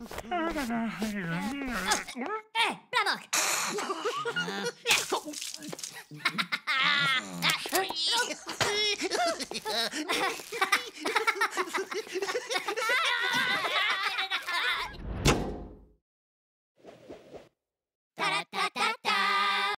Е, plamok!